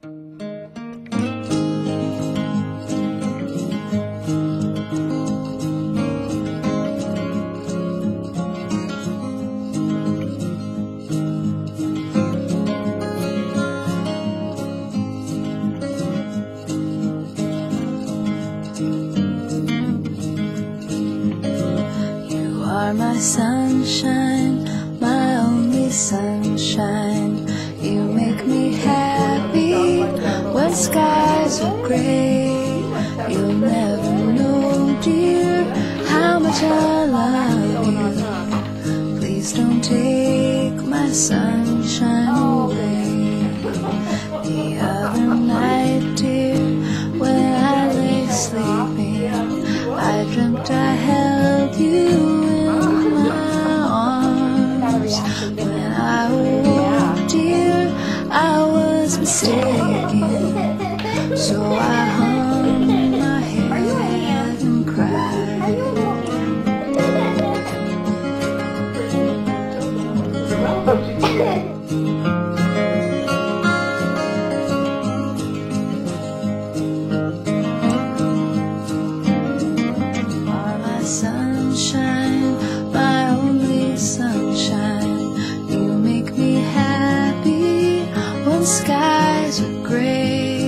You are my sunshine, my only sunshine. When skies are gray. You'll never know, dear, how much I love you. Please don't take my sunshine away. The other night, dear, when I lay sleeping, I dreamt I held you in my arms. When I woke, dear, I was mistaken. So I hung my head and cried. are my sunshine, my only sunshine. You make me happy when skies are gray.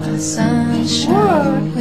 my sunshine away.